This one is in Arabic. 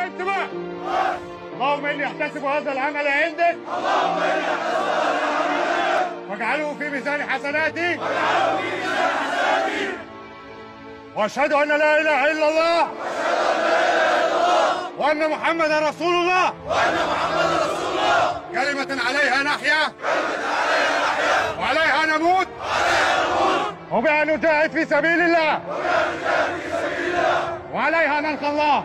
انتباه اللهم إني أحتسب هذا العمل عندك. اللهم اني احتسب واجعله في ميزان حسناتي. وأشهد أن لا إله إلا الله. وأن محمدا رسول الله وان محمدا رسول الله كلمة عليها نحيا. وعليها نموت. وبها نجاهد في سبيل الله. وعليها نلقى الله.